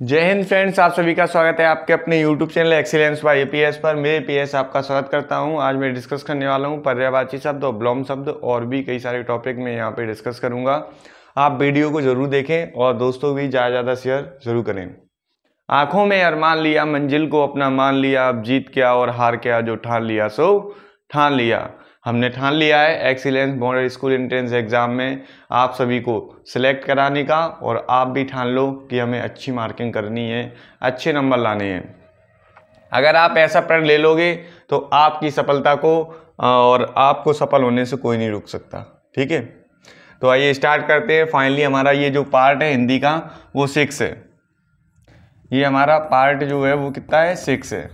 जय हिंद फ्रेंड्स, आप सभी का स्वागत है आपके अपने YouTube channel excellence by APS पर। मैं एपीएस आपका स्वागत करता हूँ। आज मैं डिस्कस करने वाला हूँ पर्यावाची शब्द और ब्लॉम शब्द और भी कई सारे टॉपिक मैं यहाँ पे डिस्कस करूँगा। आप वीडियो को ज़रूर देखें और दोस्तों भी ज़्यादा ज़्यादा शेयर ज़रूर करें। आँखों में अरमान लिया, मंजिल को अपना मान लिया, अब जीत क्या और हार क्या जो ठान लिया, सो ठान लिया। हमने ठान लिया है excellence model school entrance exam में आप सभी को सिलेक्ट कराने का और आप भी ठान लो कि हमें अच्छी मार्किंग करनी है, अच्छे नंबर लाने हैं। अगर आप ऐसा प्रण ले लोगे तो आपकी सफलता को और आपको सफल होने से कोई नहीं रुक सकता, ठीक है? तो आइए स्टार्ट करते हैं। फाइनली हमारा ये जो पार्ट है हिंदी का, वो सिक्स है। ये हमारा पार्ट जो है वो कितना है? सिक्स है।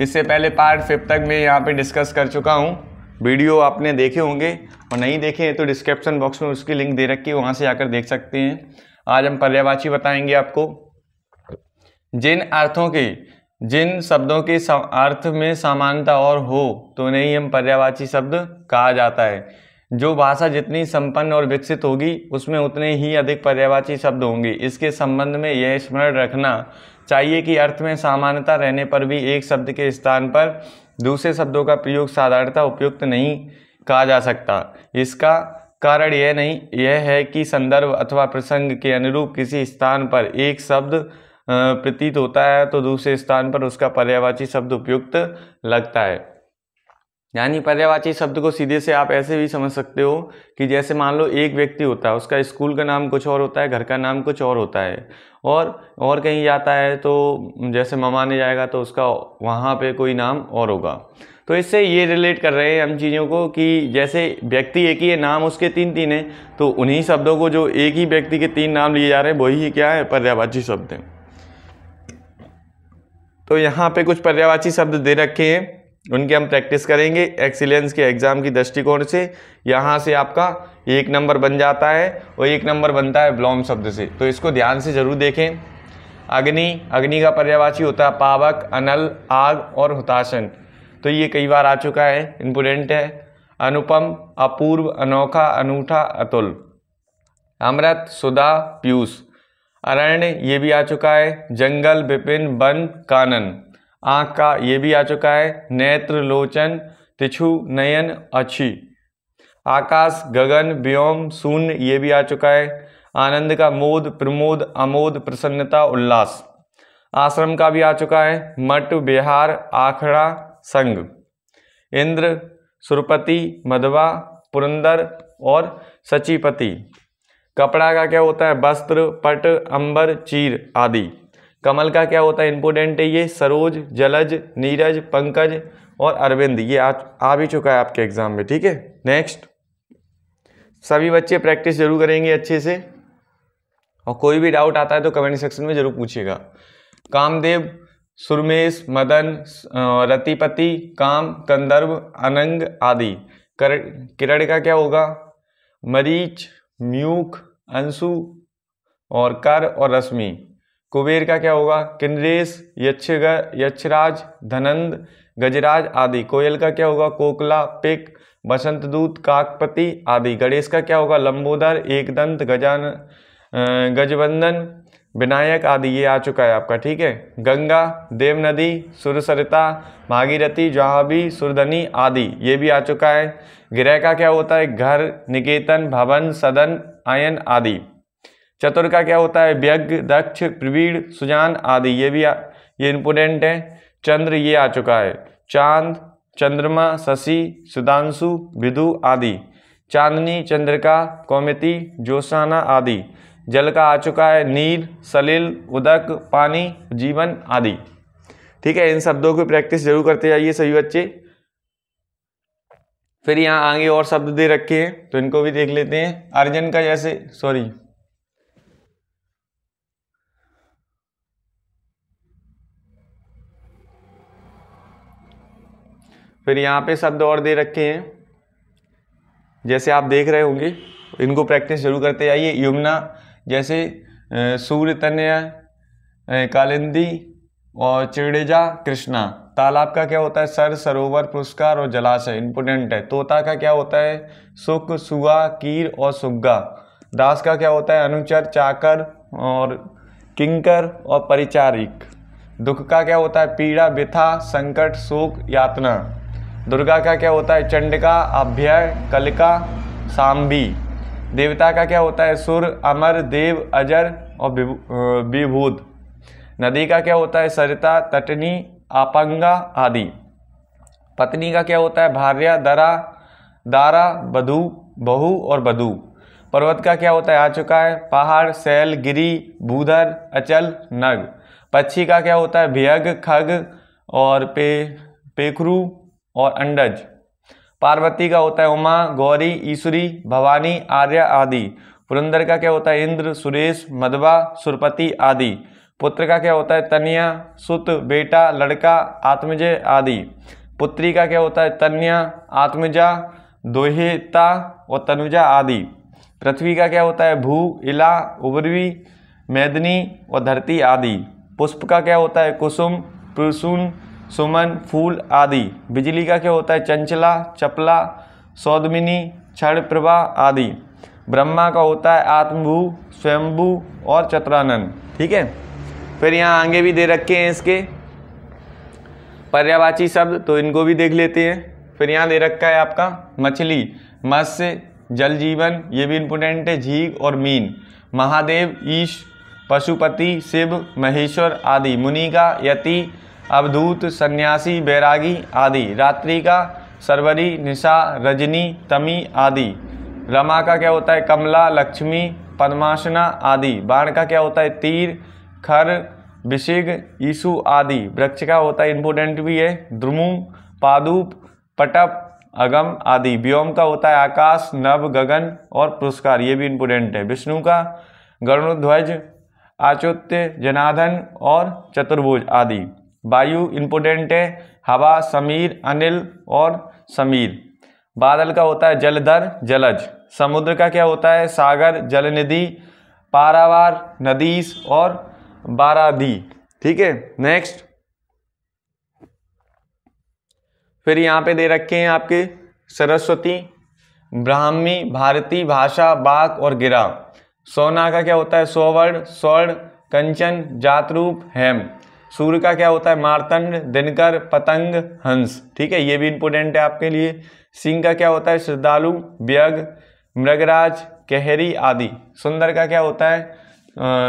इससे पहले पार्ट फिफ्थ तक मैं यहाँ पे डिस्कस कर चुका हूँ। वीडियो आपने देखे होंगे और नहीं देखे तो डिस्क्रिप्शन बॉक्स में उसकी लिंक दे रखी है, वहाँ से आकर देख सकते हैं। आज हम पर्यावाची बताएँगे आपको। जिन अर्थों के, जिन शब्दों के अर्थ में समानता और हो तो नहीं हम पर्यावाची शब्द कहा जाता है। जो भाषा जितनी संपन्न और विकसित होगी, उसमें उतने ही अधिक पर्यावाची शब्द होंगे। इसके संबंध में यह स्मरण रखना चाहिए कि अर्थ में सामान्यता रहने पर भी एक शब्द के स्थान पर दूसरे शब्दों का प्रयोग साधारणता उपयुक्त नहीं कहा जा सकता। इसका कारण यह नहीं, यह है कि संदर्भ अथवा प्रसंग के अनुरूप किसी स्थान पर एक शब्द प्रतीत होता है तो दूसरे स्थान पर उसका पर्यावाची शब्द उपयुक्त लगता है। यानी पर्यावाची शब्द को सीधे से आप ऐसे भी समझ सकते हो कि जैसे मान लो एक व्यक्ति होता है, उसका स्कूल का नाम कुछ और होता है, घर का नाम कुछ और होता है। और और कहीं जाता है तो जैसे ममाने जाएगा तो उसका वहाँ पे कोई नाम और होगा। तो इससे ये रिलेट कर रहे हैं हम चीज़ों को कि जैसे व्यक्ति एक ही है, नाम उसके तीन तीन है तो उन्हीं शब्दों को जो एक ही व्यक्ति के तीन नाम लिए जा रहे हैं, वही क्या है? पर्यावाची शब्द हैं। तो यहाँ पे कुछ पर्यावाची शब्द दे रखे हैं। उनकी हम प्रैक्टिस करेंगे एक्सीलेंस के एग्ज़ाम की दृष्टिकोण से। यहाँ से आपका एक नंबर बन जाता है और एक नंबर बनता है ब्लॉम शब्द से। तो इसको ध्यान से ज़रूर देखें। अग्नि अग्नि का पर्यावाची होता है पावक, अनल, आग और हुताशन। तो ये कई बार आ चुका है, इम्पोर्टेंट है। अनुपम, अपूर्व, अनोखा, अनूठा, अतुल। अमृत, सुधा, पीयूष। अरण्य, ये भी आ चुका है। जंगल विपिन वन, कानन। आँख का ये भी आ चुका है, नेत्र लोचन, तिछु, नयन, अच्छी। आकाश, गगन, व्योम, शून्य, ये भी आ चुका है। आनंद का मोद, प्रमोद, अमोद, प्रसन्नता, उल्लास। आश्रम का भी आ चुका है मट बिहार आखड़ा, संग। इंद्र, सुरपति, मधवा, पुरंदर और सचिपति। कपड़ा का क्या होता है? वस्त्र, पट, अंबर, चीर आदि। कमल का क्या होता है इंपोर्टेंट है ये सरोज जलज नीरज पंकज और अरविंद ये आ, आ भी चुका है आपके एग्ज़ाम में ठीक है? नेक्स्ट सभी बच्चे प्रैक्टिस ज़रूर करेंगे अच्छे से। और कोई भी डाउट आता है तो कमेंट सेक्शन में ज़रूर पूछिएगा। कामदेव सुरमेश मदन रतिपति काम कंदर्व अनंग आदि। कर किरण का क्या होगा? मरीच म्यूख अंशु और कर और रश्मि। कुबेर का क्या होगा? किन्रेश यक्ष यक्षराज, धनंद, गजराज आदि। कोयल का क्या होगा? कोकला, पिक बसंत दूत काकपति आदि। गणेश का क्या होगा? लंबोदर, एकदंत, गजान गजबंदन विनायक आदि। ये आ चुका है आपका, ठीक है? गंगा देव नदी सुरसरिता, भागीरथी जहाबी सुरधनी आदि। ये भी आ चुका है। ग्रह का क्या होता है? घर, निकेतन, भवन, सदन, आयन आदि। चतुर का क्या होता है? व्यज्ञ दक्ष प्रवीण सुजान आदि। ये भी आ, ये इंपोर्टेंट है। चंद्र ये आ चुका है। चाँद चंद्रमा शशि सुधांशु विधु आदि। चांदनी चंद्रिका कौमिति जोसाना आदि। जल का आ चुका है। नील सलिल उदक पानी जीवन आदि। ठीक है इन शब्दों की प्रैक्टिस ज़रूर करते जाइए सभी बच्चे। फिर यहाँ आगे और शब्द दे रखे हैं तो इनको भी देख लेते हैं। अर्जन का जैसे सॉरी फिर यहाँ पे शब्द और दे रखे हैं। जैसे आप देख रहे होंगे, इनको प्रैक्टिस ज़रूर करते जाइए। यमुना, जैसे सूर्य तन्य कालिंदी और चिड़ेजा कृष्णा। तालाब का क्या होता है? सर, सरोवर, पुरस्कार और जलाशय। इंपोर्टेंट है। तोता का क्या होता है? सुख सुगा कीर और सुग्गा। दास का क्या होता है? अनुचर, चाकर और किंकर और परिचारिक। दुख का क्या होता है? पीड़ा, व्यथा, संकट, शोक, यातना। दुर्गा का क्या होता है? चंडिका अभ्यय कलिका सांबी। देवता का क्या होता है? सुर, अमर, देव, अजर और विभूत। नदी का क्या होता है? सरिता, तटनी आपंगा आदि। पत्नी का क्या होता है? भार्या, दरा, दारा, बधु, बहु और बधु। पर्वत का क्या होता है? आ चुका है। पहाड़, सैल, गिरी, भूधर, अचल, नग। पक्षी का क्या होता है? भियग, खग और पे, पेखरू और अंडज। पार्वती का होता है उमा, गौरी ईश्वरी भवानी, आर्य आदि। पुरंदर का क्या होता है? इंद्र, सुरेश मधवा सुरपति आदि। पुत्र का क्या होता है? तनिया, सुत, बेटा, लड़का, आत्मजय आदि। पुत्री का क्या होता है? तन्या, आत्मजा, दोहेता और तनुजा आदि। पृथ्वी का क्या होता है? भू, इला उबरवी मैदनी और धरती आदि। पुष्प का क्या होता है? कुसुम, प्रसून सुमन, फूल आदि। बिजली का क्या होता है? चंचला, चपला, सौदमिनी, क्षण प्रभा आदि। ब्रह्मा का होता है आत्मभू, स्वयंभू और चतुरानंद। ठीक है? फिर यहाँ आगे भी दे रखे हैं इसके। पर्यावाची शब्द तो इनको भी देख लेते हैं। फिर यहाँ दे रखा है आपका मछली, मत्स्य जल जीवन ये भी इम्पोर्टेंट है झीक और मीन। महादेव, ईश, पशुपति, शिव, महेश्वर आदि। मुनि का, यति अवधूत, सन्यासी, बैरागी आदि, रात्रि का सरवरी, निशा, रजनी, तमी आदि। रमा का क्या होता है? कमला, लक्ष्मी, पद्मासना आदि। बाण का क्या होता है? तीर, खर विशिग ईसु आदि। वृक्ष का होता है? इम्पोर्टेंट भी है। द्रुमु पादुप, पटप, अगम आदि। व्योम का होता है? आकाश नव गगन और पुरस्कार। ये भी इम्पोर्टेंट है। विष्णु का गरुणध्वज आचुत्य, जनार्दन और चतुर्भुज आदि। वायु इंपोर्टेंट है, हवा, समीर, अनिल और समीर। बादल का होता है जलधर जलज। समुद्र का क्या होता है? सागर, जलनिधि, पारावार, नदीस और बाराधी ठीक है नेक्स्ट फिर यहाँ पे दे रखे हैं आपके सरस्वती, ब्राह्मी, भारती, भाषा, बाक और गिरा। सोना का क्या होता है? सोवर्ण, स्वर्ण, कंचन, जातरूप, हेम। सूर्य का क्या होता है? मारतंड, दिनकर, पतंग, हंस। ठीक है, ये भी इंपोर्टेंट है आपके लिए। सिंह का क्या होता है? श्रद्धालु, व्यग, मृगराज, कहरी आदि। सुंदर का क्या होता है?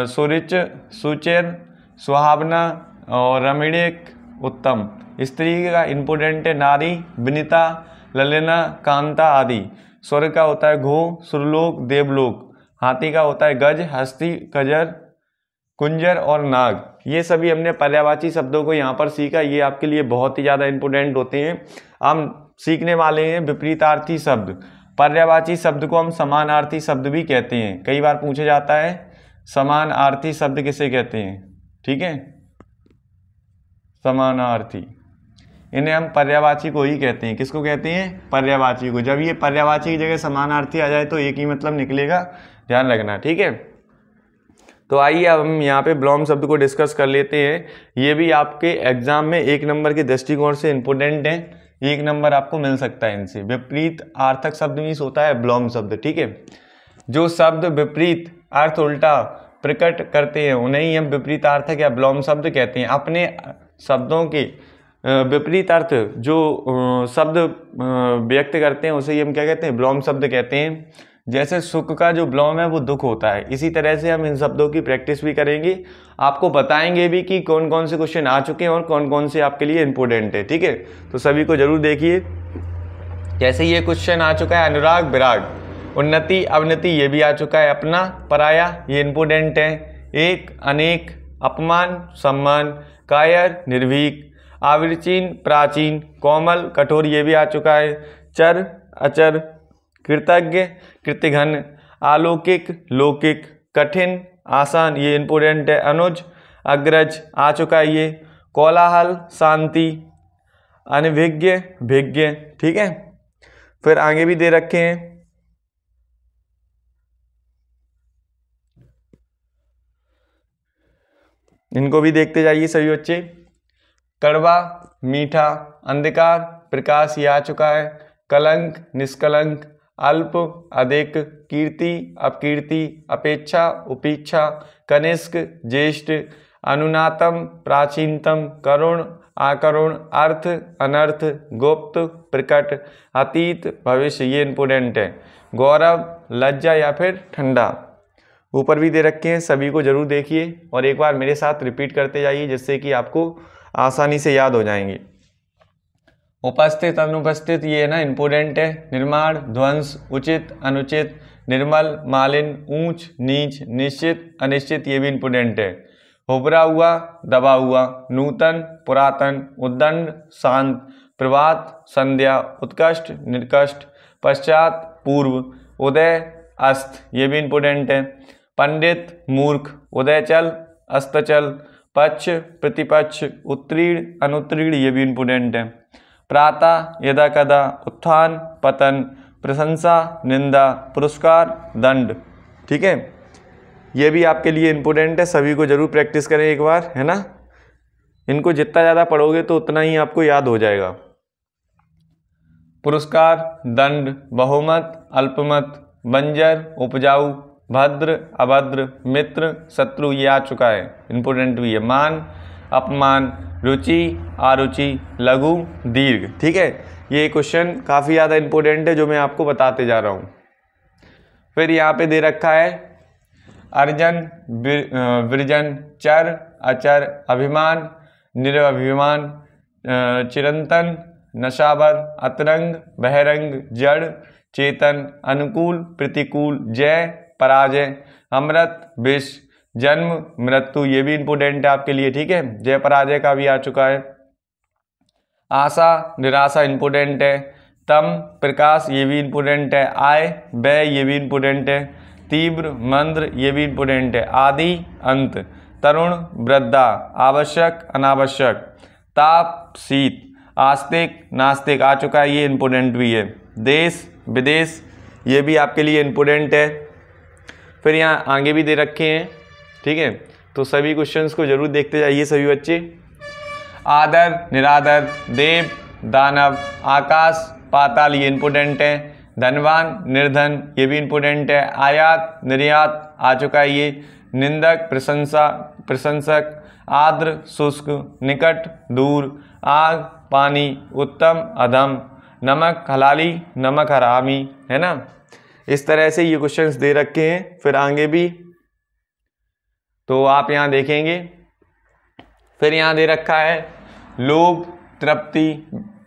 सुरिच, सुचिर, सुहावना और रमणीक उत्तम। स्त्री का इंपोर्टेंट है नारी, विनीता, ललिना, कांता आदि। स्वर्ग का होता है घो सुरलोक, देवलोक। हाथी का होता है गज, हस्ती, कजर कुंजर और नाग। ये सभी हमने पर्यावाची शब्दों को यहाँ पर सीखा। ये आपके लिए बहुत ही ज़्यादा इम्पोर्टेंट होते हैं। हम सीखने वाले हैं विपरीतार्थी शब्द। पर्यावाची शब्द को हम समानार्थी शब्द भी कहते हैं। कई बार पूछा जाता है समान आर्थी शब्द किसे कहते हैं? ठीक है? समानार्थी। इन्हें हम पर्यावाची को ही कहते हैं। किसको कहते हैं? पर्यावाची को। जब ये पर्यावाची की जगह समानार्थी आ जाए तो एक ही मतलब निकलेगा। ध्यान रखना। ठीक है? तो आइए अब हम यहाँ पे ब्लॉम शब्द को डिस्कस कर लेते हैं। ये भी आपके एग्ज़ाम में एक नंबर के दृष्टिकोण से इंपोर्टेंट है। एक नंबर आपको मिल सकता है इनसे। विपरीत आर्थक शब्द मीन्स होता है ब्लॉम शब्द, ठीक है? जो शब्द विपरीत अर्थ उल्टा प्रकट करते हैं, उन्हें ही हम विपरीत आर्थक या ब्लॉम शब्द कहते हैं। अपने शब्दों के विपरीत अर्थ जो शब्द व्यक्त करते हैं, उसे ही हम क्या कहते हैं? ब्लॉम शब्द कहते हैं। जैसे सुख का जो ब्लॉम है, वो दुख होता है। इसी तरह से हम इन शब्दों की प्रैक्टिस भी करेंगे। आपको बताएँगे भी कि कौन कौन से क्वेश्चन आ चुके हैं और कौन कौन से आपके लिए इंपॉर्टेंट है, ठीक है? तो सभी को ज़रूर देखिए। जैसे ये क्वेश्चन आ चुका है, अनुराग विराग। उन्नति, अवनति, ये भी आ चुका है, अपना पराया, ये इंपोर्टेंट है। एक, अनेक, अपमान, सम्मान, कायर, निर्भीक। आवृचीन प्राचीन, कोमल, कठोर, ये भी आ चुका है। चर, अचर कृतज्ञ, कृतिघन, अलौकिक, लौकिक, कठिन, आसान, ये इंपोर्टेंट है। अनुज, अग्रज, आ चुका है ये। कोलाहल, शांति, अनभिज्ञ, भिज्ञ, ठीक है? फिर आगे भी दे रखे हैं। इनको भी देखते जाइए सभी बच्चे। कड़वा, मीठा, अंधकार, प्रकाश, ये आ चुका है। कलंक, निष्कलंक अल्प, अधिक, कीर्ति अपकीर्ति अपेक्षा, उपेक्षा, कनिष्क, ज्येष्ठ, अनुनातम, प्राचीनतम, करुण, आकरुण, अर्थ, अनर्थ, गुप्त, प्रकट, अतीत, भविष्य, ये इंपोर्टेंट है। गौरव, लज्जा या फिर ठंडा? ऊपर भी दे रखे हैं, सभी को ज़रूर देखिए और एक बार मेरे साथ रिपीट करते जाइए जिससे कि आपको आसानी से याद हो जाएँगे। उपस्थित, अनुपस्थित ये ना इम्पोर्टेंट है। निर्माण, ध्वंस, उचित, अनुचित, निर्मल, मालिन, ऊंच, नीच, निश्चित, अनिश्चित ये भी इम्पोर्टेंट है। होबरा हुआ, दबा हुआ, नूतन, पुरातन, उद्दंड, शांत, प्रभात, संध्या, उत्कृष्ट, निर्कष्ट, पश्चात, पूर्व, उदय, अस्त ये भी इम्पोर्टेंट है। पंडित, मूर्ख, उदयचल, अस्तचल, पक्ष, प्रतिपक्ष, उत्तीर्ण, अनुत्तीर्ण ये भी इम्पोर्टेंट है। प्रातः यदा कदा उत्थान, पतन, प्रशंसा, निंदा, पुरस्कार, दंड। ठीक है? ये भी आपके लिए इम्पोर्टेंट है, सभी को ज़रूर प्रैक्टिस करें एक बार, है ना? इनको जितना ज़्यादा पढ़ोगे तो उतना ही आपको याद हो जाएगा। पुरस्कार, दंड, बहुमत, अल्पमत, बंजर, उपजाऊ, भद्र, अभद्र, मित्र, शत्रु, ये आ चुका है। इम्पोर्टेंट भी है। मान अपमान, रुचि, आरुचि, लघु, दीर्घ। ठीक है? ये क्वेश्चन काफ़ी ज़्यादा इंपॉर्टेंट है जो मैं आपको बताते जा रहा हूँ। फिर यहाँ पे दे रखा है, अर्जन विरजन, चर, अचर, अभिमान, निरभिमान चिरंतन, नशावर, अतरंग, बहरंग, जड़, चेतन, अनुकूल, प्रतिकूल, जय, पराजय, अमृत, विष। जन्म, मृत्यु, ये भी इंपोर्टेंट है आपके लिए, ठीक है? जय पराजय का भी आ चुका है। आशा, निराशा इंपोर्टेंट है। तम, प्रकाश, ये भी इंपोर्टेंट है। आय, व्यय, ये भी इंपोर्टेंट है। तीव्र, मंद्र, ये भी इंपोर्टेंट है। आदि, अंत। तरुण, वृद्धा, आवश्यक, अनावश्यक। ताप, शीत। आस्तिक, नास्तिक, आ चुका है, ये इंपोर्टेंट भी है। देश, विदेश, ये भी आपके लिए इंपोर्टेंट है। फिर यहाँ आगे भी दे रखे हैं। ठीक है? तो सभी क्वेश्चंस को ज़रूर देखते जाइए सभी बच्चे। आदर, निरादर, देव, दानव, आकाश, पाताल, ये इंपोर्टेंट है। धनवान, निर्धन, ये भी इंपोर्टेंट है। आयात, निर्यात, आ चुका है ये। निंदक, प्रशंसा, प्रशंसक आद्र शुष्क, निकट, दूर, आग, पानी, उत्तम, अधम, नमक, हलाली, नमक, हरामी, है ना? इस तरह से ये क्वेश्चंस दे रखे हैं। फिर आगे भी तो आप यहाँ देखेंगे, फिर यहाँ दे रखा है, लोभ, तृप्ति,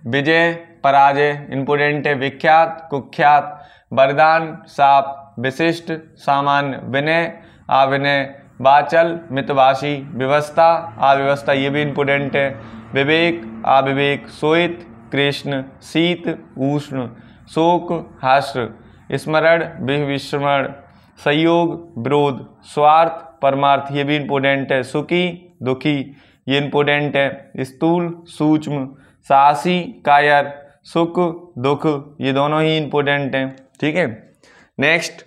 विजय, पराजय इंपोर्टेंट है, विख्यात, कुख्यात, वरदान, साप, विशिष्ट, सामान्य, विनय, अविनय बाचल मितवासी, व्यवस्था, अव्यवस्था, ये भी इम्पोर्टेंट है, विवेक, अविवेक सोइत कृष्ण शीत उष्ण, शोक हास्य स्मरण विस्मरण संयोग, विरोध, स्वार्थ परमार्थ, ये भी इम्पोर्टेंट है। सुखी, दुखी, ये इम्पोर्टेंट है। स्थूल, सूक्ष्म, साहसी, कायर, सुख, दुख, ये दोनों ही इम्पोर्टेंट हैं। ठीक है? नेक्स्ट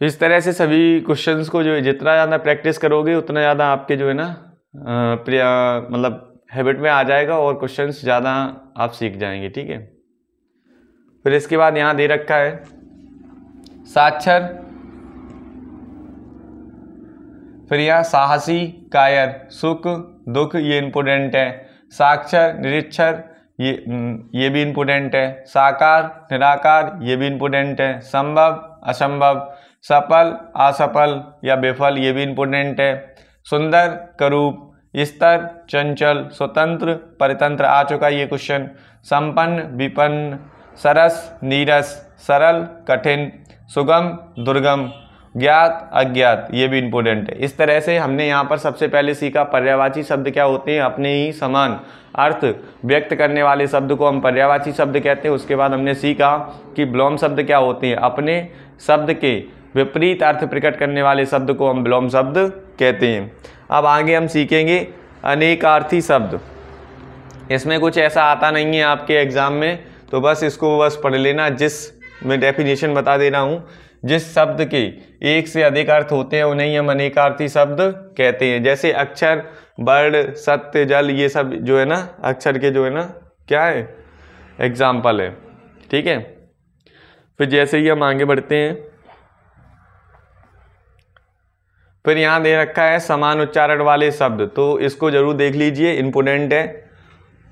इस तरह से सभी क्वेश्चंस को जो है, जितना ज़्यादा प्रैक्टिस करोगे, उतना ज़्यादा आपके जो है ना मतलब हैबिट में आ जाएगा और क्वेश्चंस ज़्यादा आप सीख जाएँगे। ठीक है? फिर इसके बाद यहाँ दे रखा है, साक्षर फिर यहाँ साहसी, कायर, सुख, दुख, ये इम्पोर्टेंट है। साक्षर, निरीक्षर, ये ये भी इम्पोर्टेंट है। साकार, निराकार, ये भी इम्पोर्टेंट है। संभव, असंभव, सफल, असफल या बेफल ये भी इम्पोर्टेंट है। सुंदर, करूप, स्तर, चंचल, स्वतंत्र, परितंत्र, आ चुका ये क्वेश्चन संपन्न, विपन्न, सरस, नीरस, सरल, कठिन, सुगम, दुर्गम। ज्ञात, अज्ञात, ये भी इंपॉर्टेंट है। इस तरह से हमने यहाँ पर सबसे पहले सीखा, पर्यावाची शब्द क्या होते हैं? अपने ही समान अर्थ व्यक्त करने वाले शब्द को हम पर्यावाची शब्द कहते हैं। उसके बाद हमने सीखा कि ब्लोम शब्द क्या होते हैं? अपने शब्द के विपरीत अर्थ प्रकट करने वाले शब्द को हम ब्लोम शब्द कहते हैं। अब आगे हम सीखेंगे अनेकार्थी शब्द। इसमें कुछ ऐसा आता नहीं है आपके एग्ज़ाम में तो बस इसको बस पढ़ लेना। जिस मैं डेफिनेशन बता दे रहा हूँ जिस शब्द के एक से अधिक अर्थ होते हैं उन्हें हम अनेकार्थी शब्द कहते हैं। जैसे अक्षर वर्ण सत्य, जल, ये सब जो है ना, अक्षर के जो है ना, क्या है? एग्ज़ाम्पल है। ठीक है? फिर जैसे ही हम आगे बढ़ते हैं, फिर यहाँ दे रखा है समान उच्चारण वाले शब्द। तो इसको ज़रूर देख लीजिए, इम्पोर्टेंट है।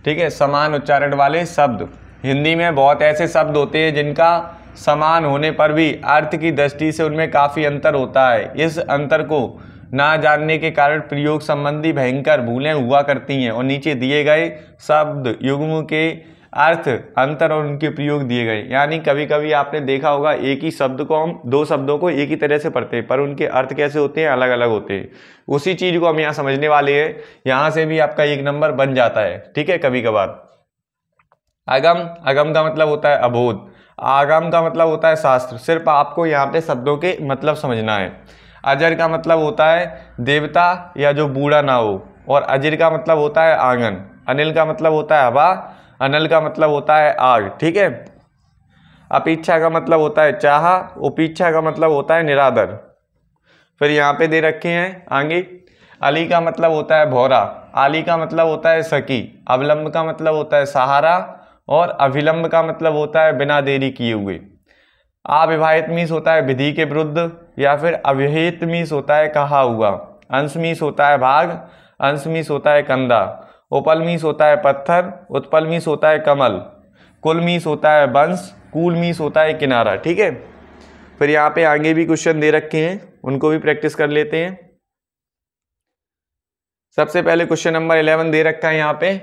ठीक है? समान उच्चारण वाले शब्द। हिंदी में बहुत ऐसे शब्द होते हैं जिनका समान होने पर भी अर्थ की दृष्टि से उनमें काफ़ी अंतर होता है। इस अंतर को ना जानने के कारण प्रयोग संबंधी भयंकर भूलें हुआ करती हैं और नीचे दिए गए शब्द युग्म के अर्थ, अंतर और उनके प्रयोग दिए गए। यानी कभी कभी आपने देखा होगा, एक ही शब्द को हम, दो शब्दों को एक ही तरह से पढ़ते हैं, पर उनके अर्थ कैसे होते हैं अलग अलग होते हैं। उसी चीज़ को हम यहाँ समझने वाले हैं। यहाँ से भी आपका एक नंबर बन जाता है। ठीक है कभी कभार अगम अगम का मतलब होता है अबोध। आगम का मतलब होता है शास्त्र सिर्फ़ आपको यहाँ पे शब्दों के मतलब समझना है अजर का मतलब होता है देवता या जो बूढ़ा ना हो और अजर का मतलब होता है आँगन अनिल का मतलब होता है हवा अनल का मतलब होता है आग ठीक है अपेक्षा का मतलब होता है चाह उपेक्षा का मतलब होता है निरादर फिर यहाँ पे दे रखे हैं आगे अली का मतलब होता है भौरा आली का मतलब होता है सकी अवलंब का मतलब होता है सहारा और अभिलंब का मतलब होता है बिना देरी किए हुए। अविवाहित मीस होता है विधि के विरुद्ध, या फिर अविहित मीस होता है कहा हुआ। अंश मीस होता है भाग, अंश मीस होता है कंधा। उपल मीस होता है पत्थर, उत्पल मीस होता है कमल। कुल मीस होता है बंश कूल मीस होता है किनारा। ठीक है? फिर यहाँ पे आगे भी क्वेश्चन दे रखे हैं, उनको भी प्रैक्टिस कर लेते हैं। सबसे पहले क्वेश्चन नंबर इलेवन दे रखा है यहाँ पे,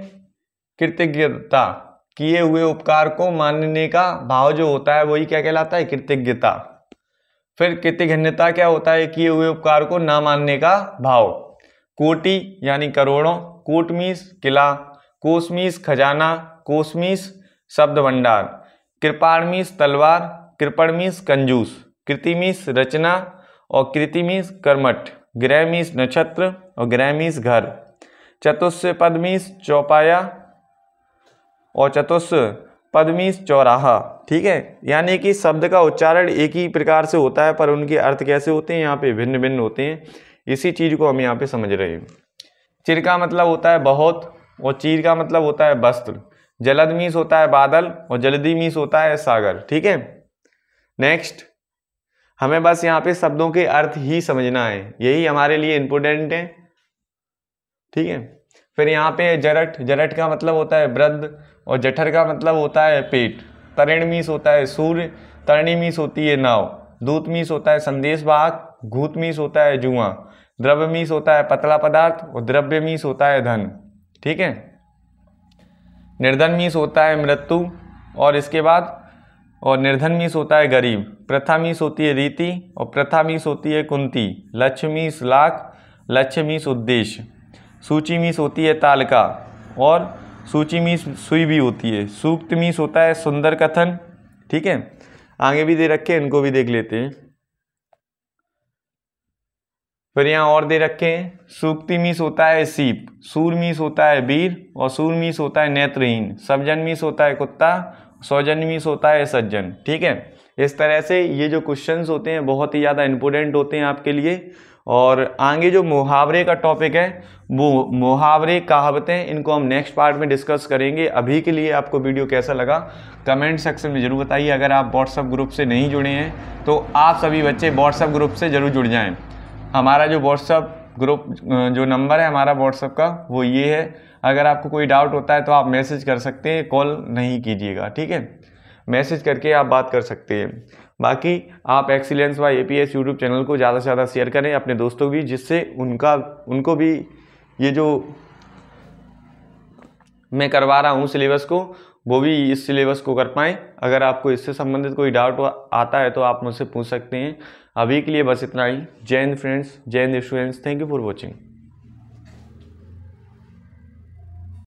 कृतज्ञता। किए हुए उपकार को मानने का भाव जो होता है, वही क्या कहलाता है? कृतज्ञता। फिर कृतज्ञता क्या होता है? किए हुए उपकार को ना मानने का भाव। कोटि, यानी करोड़ों, कोटमीस, किला, कोसमीस, खजाना, कोसमीस शब्द भंडार कृपाणमीस, तलवार, कृपणमीस, कंजूस, कृतिमीस, रचना और कृतिमीस, कर्मठ, ग्रहमीस, नक्षत्र और ग्रहमीस, घर, चतुष्य पदमीस, चौपाया और चतुष पदमीस चौराहा। ठीक है? यानी कि शब्द का उच्चारण एक ही प्रकार से होता है, पर उनके अर्थ कैसे होते हैं, यहाँ पे भिन्न भिन्न होते हैं। इसी चीज़ को हम यहाँ पे समझ रहे हैं। चिर का मतलब होता है बहुत, और चीर का मतलब होता है वस्त्र। जलद मीस होता है बादल, और जल्दी मीस होता है सागर। ठीक है? नेक्स्ट हमें बस यहाँ पे शब्दों के अर्थ ही समझना है। यही हमारे लिए इम्पोर्टेंट है। ठीक है? फिर यहाँ पे जरट जरट का मतलब होता है वृद्ध और जठर का मतलब होता है पेट। तरण मीस होता है सूर्य तरणी मीस होती है नाव। दूत मीस होता है संदेश वाहक घूत मीस होता है जुआ। द्रव्य मीस होता है पतला पदार्थ और द्रव्य मीस होता है धन। ठीक है? निर्धन मीस होता है मृत्यु और इसके बाद, और निर्धन मीस होता है गरीब। प्रथा मीस होती है रीति और प्रथा मीस होती है कुंती। लक्ष्य मीस लाख लक्ष्य मीस उद्देश्य। सूची मीस होती है तालका, और सूची मीस सुई भी होती है। सूक्त मीस होता है सुंदर कथन, ठीक है? आगे भी दे रखे हैं, इनको भी देख लेते हैं। फिर यहाँ और दे रखे हैं। सूक्ति मीस होता है सीप सूर मीस होता है वीर और सूर मीस होता है नेत्रहीन। सबजन मीस होता है कुत्ता सौजन मीस होता है सज्जन, ठीक है? इस तरह से ये जो क्वेश्चंस होते हैं, बहुत ही ज़्यादा इंपॉर्टेंट होते हैं आपके लिए। और आगे जो मुहावरे का टॉपिक है, वो मुहावरे, कहावतें, इनको हम नेक्स्ट पार्ट में डिस्कस करेंगे। अभी के लिए आपको वीडियो कैसा लगा कमेंट सेक्शन में ज़रूर बताइए। अगर आप व्हाट्सअप ग्रुप से नहीं जुड़े हैं तो आप सभी बच्चे व्हाट्सअप ग्रुप से ज़रूर जुड़ जाएँ। हमारा जो व्हाट्सअप ग्रुप जो नंबर है हमारा व्हाट्सअप का, वो ये है। अगर आपको कोई डाउट होता है तो आप मैसेज कर सकते हैं। कॉल नहीं कीजिएगा, ठीक है? मैसेज करके आप बात कर सकते हैं। बाकी आप excellence by A P S YouTube channel को ज़्यादा से ज़्यादा शेयर करें अपने दोस्तों भी जिससे उनका, उनको भी ये जो मैं करवा रहा हूँ सिलेबस को, वो भी इस सिलेबस को कर पाएँ। अगर आपको इससे संबंधित कोई डाउट आता है तो आप मुझसे पूछ सकते हैं। अभी के लिए बस इतना ही। Jai Hind friends Jai Hind students thank you for watching